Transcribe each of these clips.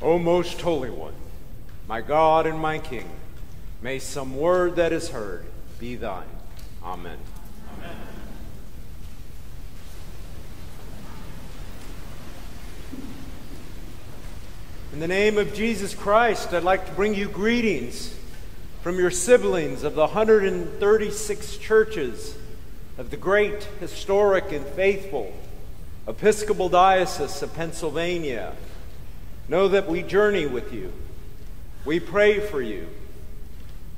O most holy one, my God and my King, may some word that is heard be thine. Amen. Amen. In the name of Jesus Christ, I'd like to bring you greetings from your siblings of the 136 churches of the great, historic, and faithful Episcopal Diocese of Pennsylvania Know that we journey with you. We pray for you.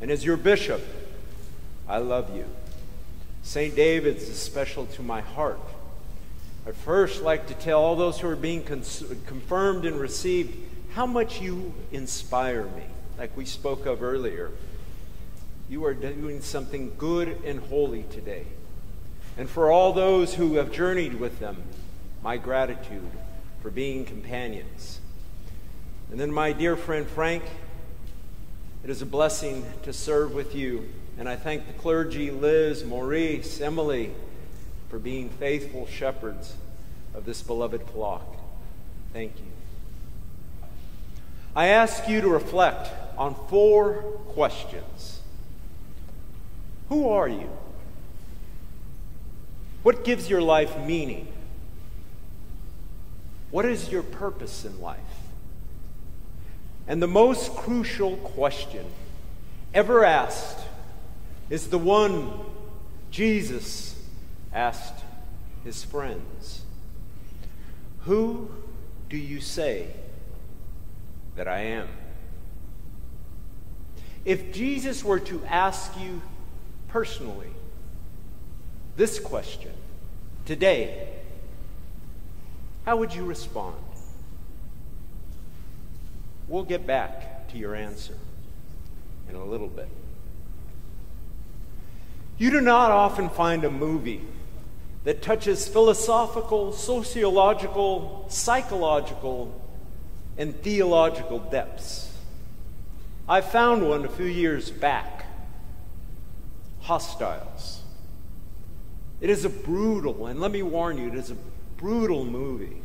And as your bishop, I love you. St. David's is special to my heart. I'd first like to tell all those who are being confirmed and received how much you inspire me, like we spoke of earlier. You are doing something good and holy today. And for all those who have journeyed with them, my gratitude for being companions. And then, my dear friend Frank, it is a blessing to serve with you. And I thank the clergy, Liz, Maurice, Emily, for being faithful shepherds of this beloved flock. Thank you. I ask you to reflect on four questions Who are you? What gives your life meaning? What is your purpose in life? And the most crucial question ever asked is the one Jesus asked his friends Who do you say that I am? If Jesus were to ask you personally this question today, how would you respond? We'll get back to your answer in a little bit. You do not often find a movie that touches philosophical, sociological, psychological, and theological depths. I found one a few years back Hostiles. It is a brutal, and let me warn you, it is a brutal movie,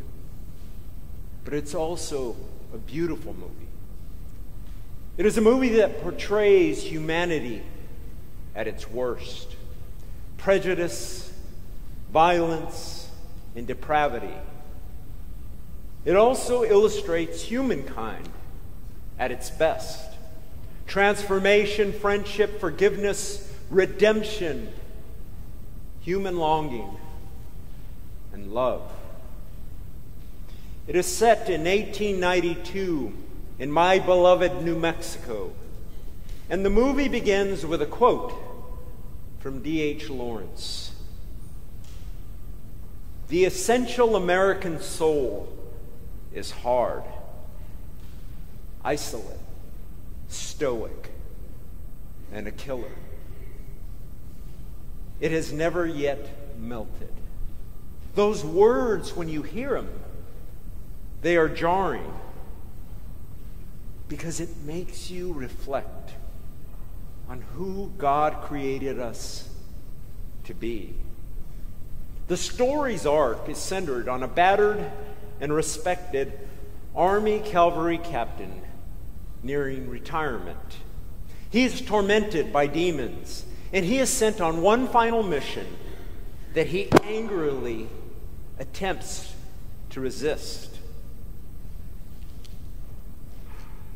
but it's also a beautiful movie. It is a movie that portrays humanity at its worst prejudice, violence, and depravity. It also illustrates humankind at its best transformation, friendship, forgiveness, redemption, human longing, and love. It is set in 1892 in my beloved New Mexico. And the movie begins with a quote from D.H. Lawrence The essential American soul is hard, isolate, stoic, and a killer. It has never yet melted. Those words, when you hear them, they are jarring because it makes you reflect on who God created us to be. The story's arc is centered on a battered and respected Army cavalry captain nearing retirement. He is tormented by demons, and he is sent on one final mission that he angrily attempts to resist.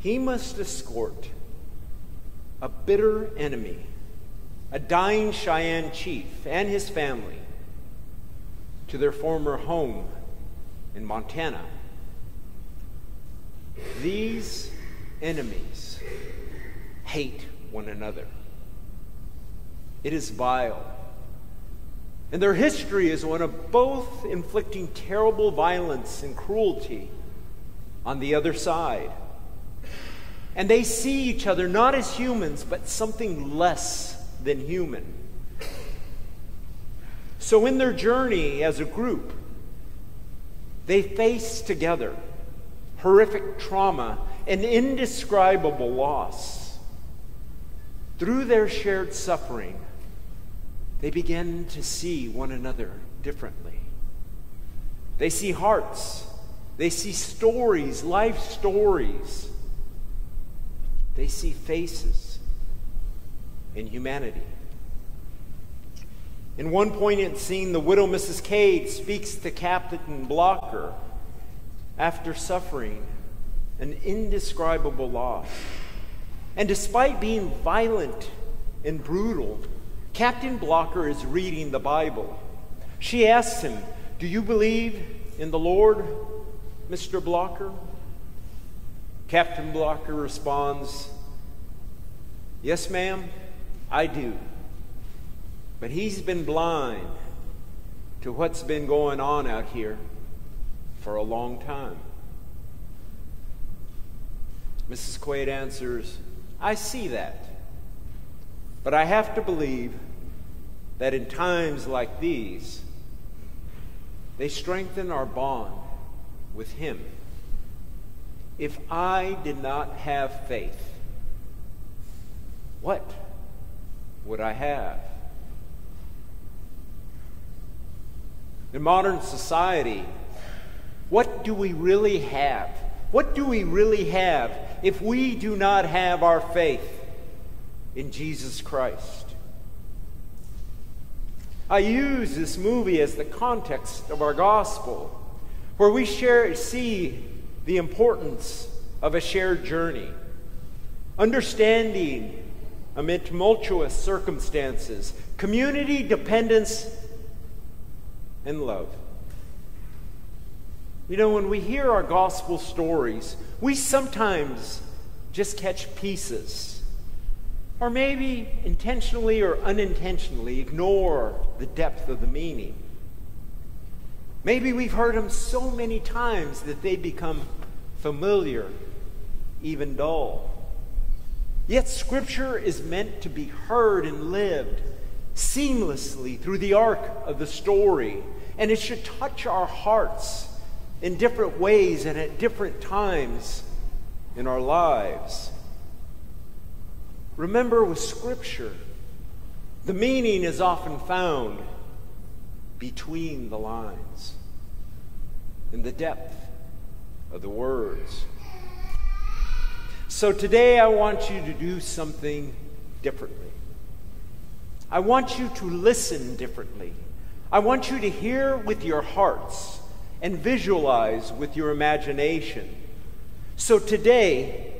He must escort a bitter enemy, a dying Cheyenne chief, and his family to their former home in Montana. These enemies hate one another. It is vile. And their history is one of both inflicting terrible violence and cruelty on the other side. And they see each other not as humans, but something less than human. So, in their journey as a group, they face together horrific trauma and indescribable loss. Through their shared suffering, they begin to see one another differently. They see hearts They see stories, life stories. They see faces in humanity. In one poignant scene, the widow Mrs. Quaid speaks to Captain Blocker after suffering an indescribable loss. And despite being violent and brutal, Captain Blocker is reading the Bible. She asks him, Do you believe in the Lord, Mr. Blocker? Captain Blocker responds, Yes, ma'am, I do. But he's been blind to what's been going on out here for a long time. Mrs. Quaid answers, I see that. But I have to believe that in times like these, they strengthen our bond with Him. If I did not have faith, what would I have? In modern society, what do we really have? What do we really have if we do not have our faith in Jesus Christ? I use this movie as the context of our gospel, where we share, see the importance of a shared journey, understanding amid tumultuous circumstances, community dependence, and love. You know, when we hear our gospel stories, we sometimes just catch pieces. Or maybe intentionally or unintentionally ignore the depth of the meaning. Maybe we've heard them so many times that they become familiar, even dull. Yet, Scripture is meant to be heard and lived seamlessly through the arc of the story, and it should touch our hearts in different ways and at different times in our lives. Remember, with Scripture, the meaning is often found between the lines, in the depth of the words. So today I want you to do something differently. I want you to listen differently. I want you to hear with your hearts and visualize with your imagination. So today,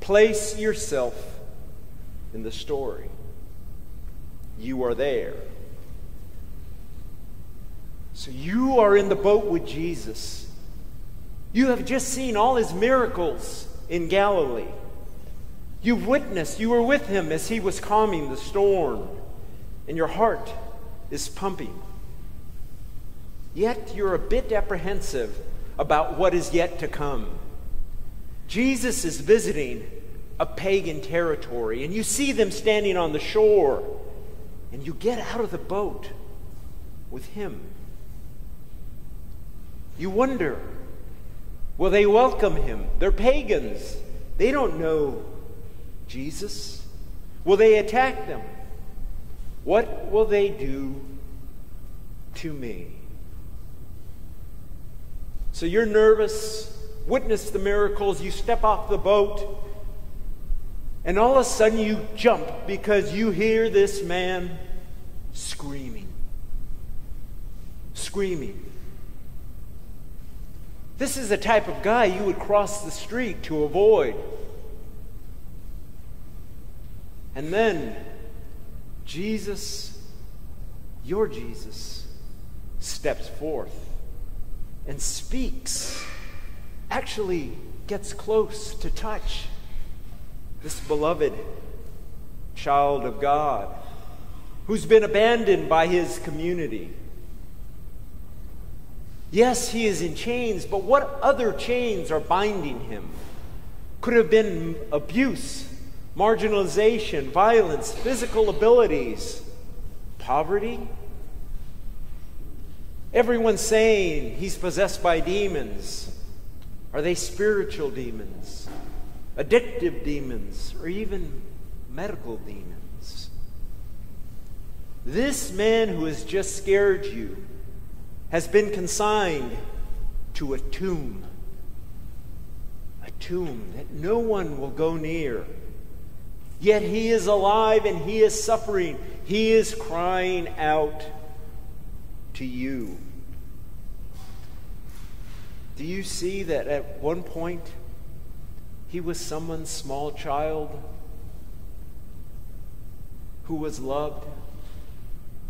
place yourself in the story. You are there. So you are in the boat with Jesus. You have just seen all his miracles in Galilee. You've witnessed, you were with him as he was calming the storm, and your heart is pumping. Yet you're a bit apprehensive about what is yet to come. Jesus is visiting a pagan territory, and you see them standing on the shore, and you get out of the boat with him. You wonder will they welcome him? They're pagans, they don't know Jesus. Will they attack them? What will they do to me? So you're nervous, witness the miracles, you step off the boat, and all of a sudden you jump because you hear this man screaming. Screaming. This is the type of guy you would cross the street to avoid. And then Jesus, your Jesus, steps forth and speaks, actually gets close to touch this beloved child of God who's been abandoned by his community. Yes, he is in chains, but what other chains are binding him? Could have been abuse, marginalization, violence, physical abilities, poverty, Everyone's saying he's possessed by demons. Are they spiritual demons, addictive demons, or even medical demons? This man who has just scared you has been consigned to a tomb A tomb that no one will go near. Yet he is alive and he is suffering. He is crying out to you. Do you see that at one point he was someone's small child who was loved?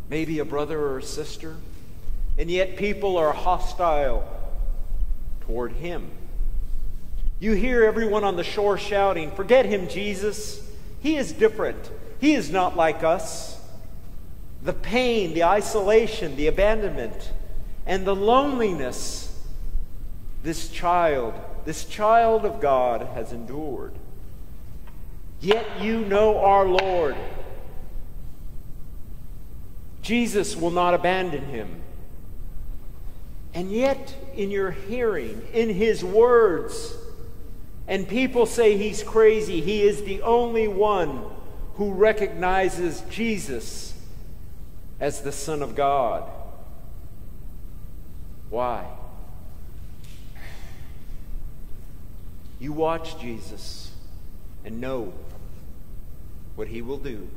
Maybe a brother or a sister? And yet people are hostile toward him. You hear everyone on the shore shouting, Forget him, Jesus. He is different. He is not like us. The pain, the isolation, the abandonment, and the loneliness this child, this child of God has endured. Yet you know our Lord. Jesus will not abandon him. And yet, in your hearing, in his words, and people say he's crazy, he is the only one who recognizes Jesus as the Son of God. Why? You watch Jesus and know what he will do.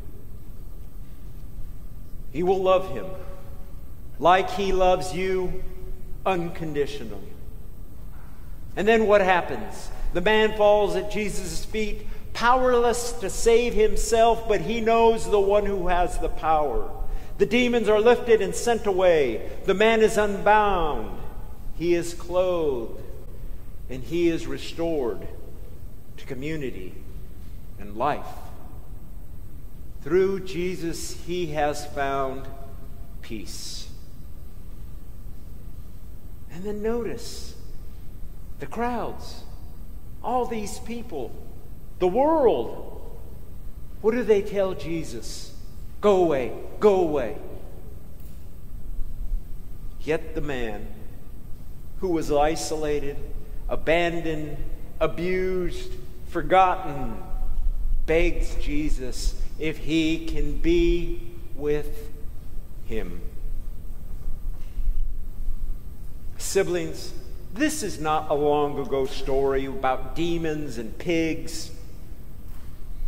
He will love him like he loves you unconditionally. And then what happens? The man falls at Jesus' feet, powerless to save himself, but he knows the one who has the power. The demons are lifted and sent away. The man is unbound. He is clothed and he is restored to community and life. Through Jesus, he has found peace. And then notice the crowds, all these people, the world. What do they tell Jesus? Go away, go away. Yet the man who was isolated, abandoned, abused, forgotten, begs Jesus if he can be with him. Siblings, this is not a long ago story about demons and pigs.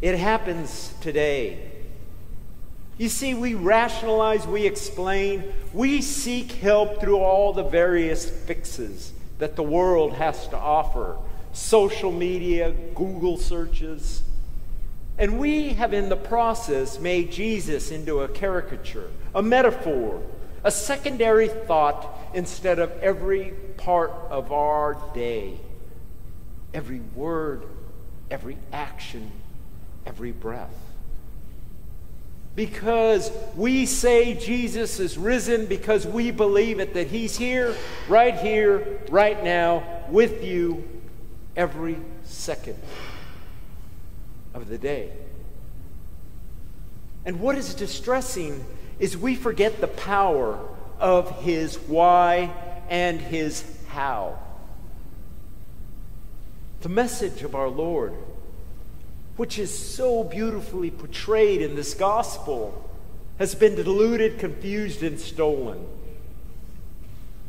It happens today. You see, we rationalize, we explain, we seek help through all the various fixes that the world has to offer social media, Google searches. And we have, in the process, made Jesus into a caricature, a metaphor, a secondary thought instead of every part of our day, every word, every action, every breath. Because we say Jesus is risen, because we believe it, that He's here, right here, right now, with you every second of the day. And what is distressing is we forget the power of his why and his how. The message of our Lord, which is so beautifully portrayed in this gospel, has been diluted, confused, and stolen.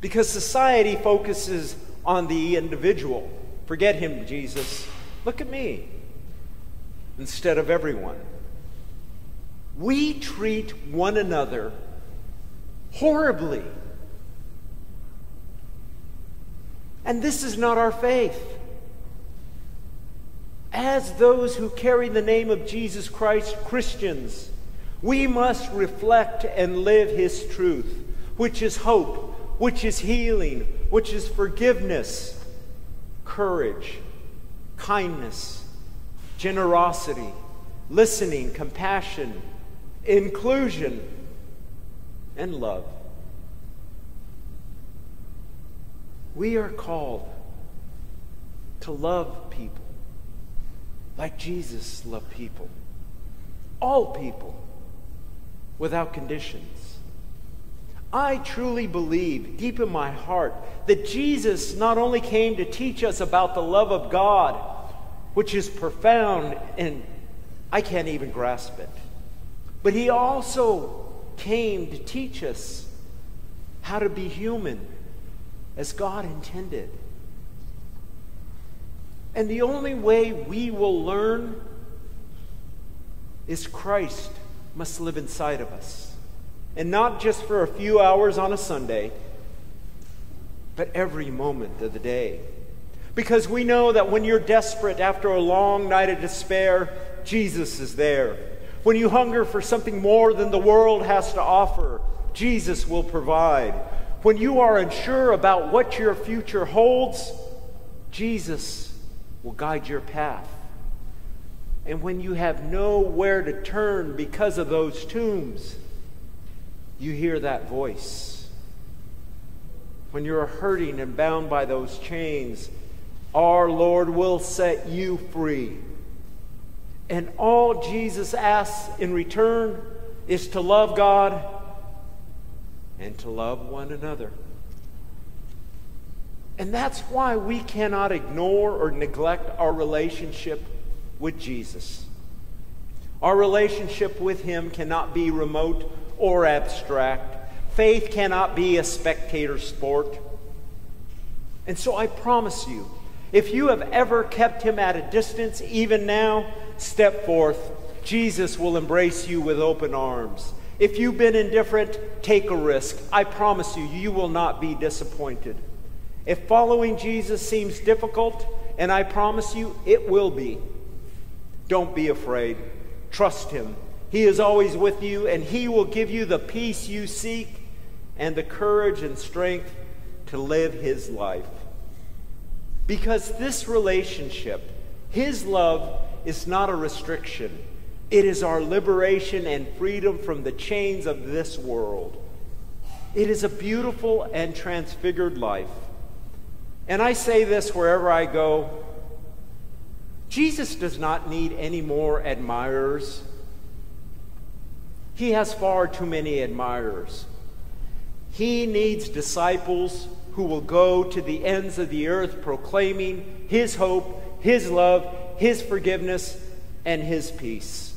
Because society focuses on the individual. Forget him, Jesus. Look at me instead of everyone. We treat one another horribly. And this is not our faith. As those who carry the name of Jesus Christ, Christians, we must reflect and live His truth, which is hope, which is healing, which is forgiveness, courage, kindness, generosity, listening, compassion, inclusion, and love. We are called to love people like Jesus loved people, all people, without conditions. I truly believe deep in my heart that Jesus not only came to teach us about the love of God, which is profound and I can't even grasp it, but he also came to teach us how to be human as God intended. And the only way we will learn is Christ must live inside of us. And not just for a few hours on a Sunday, but every moment of the day. Because we know that when you're desperate after a long night of despair, Jesus is there. When you hunger for something more than the world has to offer, Jesus will provide. When you are unsure about what your future holds, Jesus will guide your path. And when you have nowhere to turn because of those tombs, you hear that voice. When you're hurting and bound by those chains, our Lord will set you free. And all Jesus asks in return is to love God and to love one another. And that's why we cannot ignore or neglect our relationship with Jesus. Our relationship with Him cannot be remote or abstract. Faith cannot be a spectator sport. And so I promise you, if you have ever kept Him at a distance, even now, step forth. Jesus will embrace you with open arms. If you've been indifferent, take a risk. I promise you, you will not be disappointed. If following Jesus seems difficult, and I promise you it will be, don't be afraid. Trust Him. He is always with you, and He will give you the peace you seek and the courage and strength to live His life. Because this relationship, His love, is not a restriction. It is our liberation and freedom from the chains of this world. It is a beautiful and transfigured life. And I say this wherever I go Jesus does not need any more admirers. He has far too many admirers. He needs disciples who will go to the ends of the earth proclaiming His hope, His love, His forgiveness, and His peace.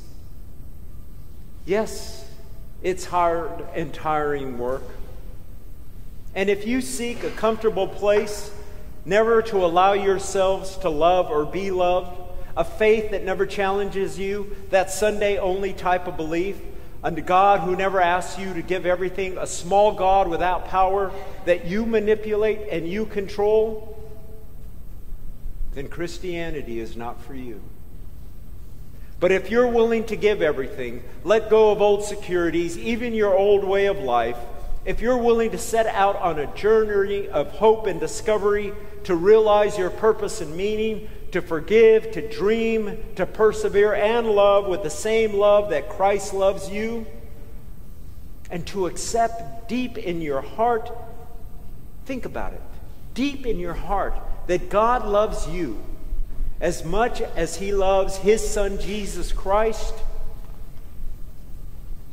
Yes, it's hard and tiring work. And if you seek a comfortable place, never to allow yourselves to love or be loved, a faith that never challenges you, that Sunday only type of belief, unto God who never asks you to give everything, a small God without power that you manipulate and you control, then Christianity is not for you. But if you're willing to give everything, let go of old securities, even your old way of life, if you're willing to set out on a journey of hope and discovery to realize your purpose and meaning, to forgive, to dream, to persevere, and love with the same love that Christ loves you, and to accept deep in your heart, think about it, deep in your heart, that God loves you as much as he loves his son Jesus Christ,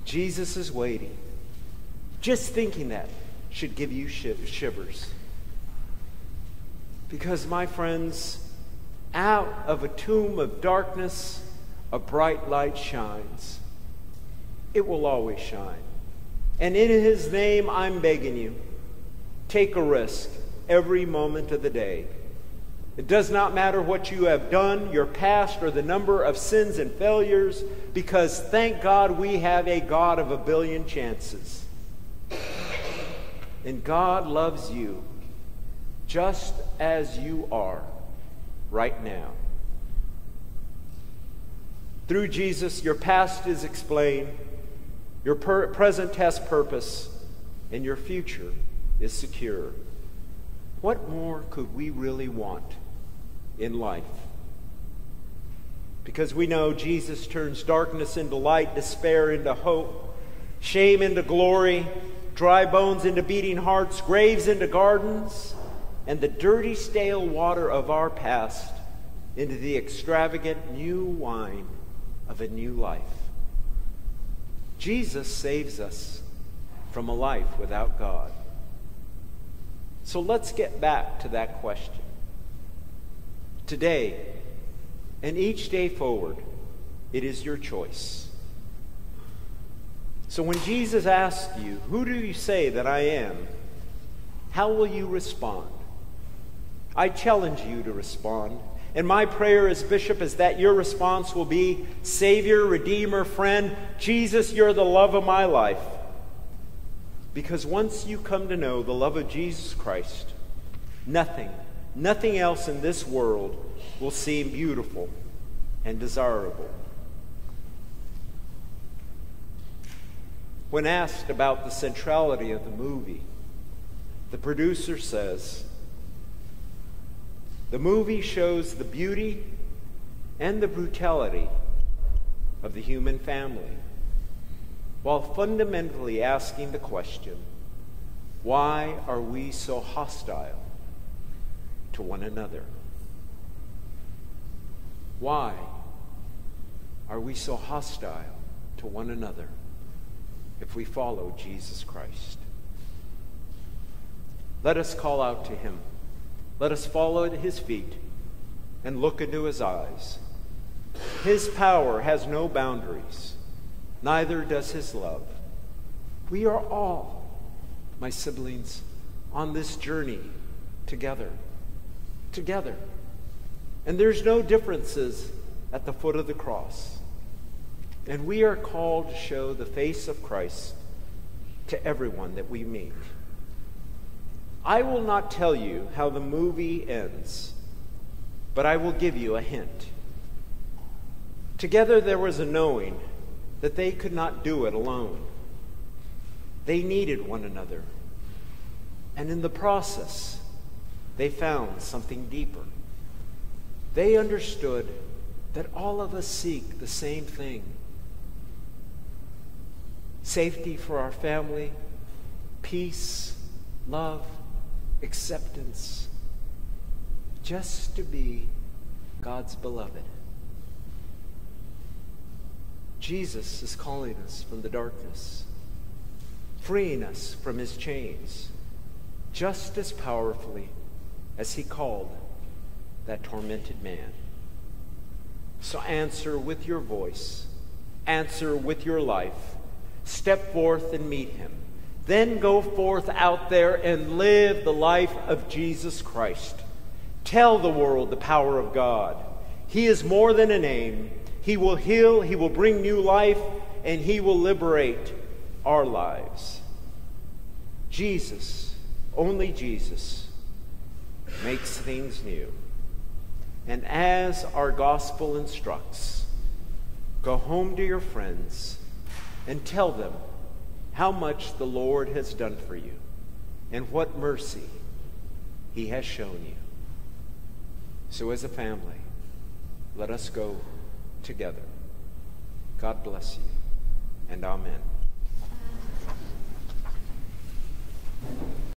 Jesus is waiting. Just thinking that should give you shivers. Because, my friends, out of a tomb of darkness, a bright light shines. It will always shine. And in His name, I'm begging you take a risk every moment of the day. It does not matter what you have done, your past, or the number of sins and failures, because thank God we have a God of a billion chances. And God loves you just as you are right now. Through Jesus, your past is explained, your present has purpose, and your future is secure. What more could we really want? In life. Because we know Jesus turns darkness into light, despair into hope, shame into glory, dry bones into beating hearts, graves into gardens, and the dirty, stale water of our past into the extravagant new wine of a new life. Jesus saves us from a life without God. So let's get back to that question today, and each day forward, it is your choice. So when Jesus asks you, Who do you say that I am? how will you respond? I challenge you to respond. And my prayer as bishop is that your response will be Savior, Redeemer, friend, Jesus, you're the love of my life. Because once you come to know the love of Jesus Christ, nothing, nothing else in this world will seem beautiful and desirable. When asked about the centrality of the movie, the producer says, the movie shows the beauty and the brutality of the human family while fundamentally asking the question why are we so hostile to one another? Why are we so hostile to one another if we follow Jesus Christ? Let us call out to him. Let us follow at his feet and look into his eyes. His power has no boundaries, neither does his love. We are all, my siblings, on this journey together. Together. And there's no differences at the foot of the cross. And we are called to show the face of Christ to everyone that we meet. I will not tell you how the movie ends, but I will give you a hint. Together there was a knowing that they could not do it alone. They needed one another. And in the process, they found something deeper. They understood that all of us seek the same thing safety for our family, peace, love, acceptance, just to be God's beloved. Jesus is calling us from the darkness, freeing us from his chains, just as powerfully as he called that tormented man. So answer with your voice, answer with your life, step forth and meet him. Then go forth out there and live the life of Jesus Christ. Tell the world the power of God. He is more than a name. He will heal, He will bring new life, and He will liberate our lives. Jesus, only Jesus, makes things new. And as our gospel instructs, go home to your friends and tell them how much the Lord has done for you and what mercy he has shown you. So, as a family, let us go together. God bless you, and amen.